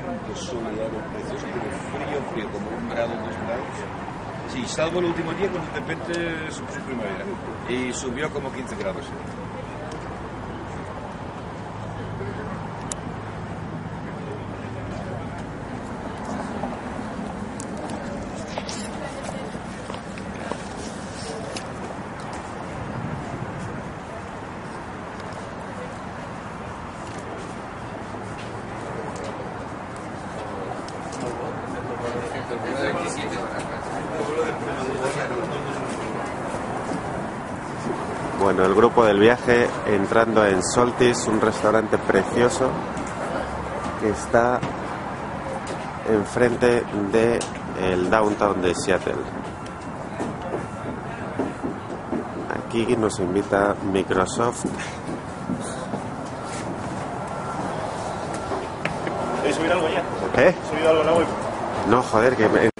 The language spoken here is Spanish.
tiempo soleado, precioso, pero frío, frío, como un grado, dos grados. Sí, salvo el último día cuando de repente se puso primavera y subió como 15 grados. Bueno, el grupo del viaje entrando en Soltis, un restaurante precioso que está enfrente de el downtown de Seattle. Aquí nos invita Microsoft. ¿He subido algo ya? ¿Eh? ¿He subido algo en la web? No, joder, que me-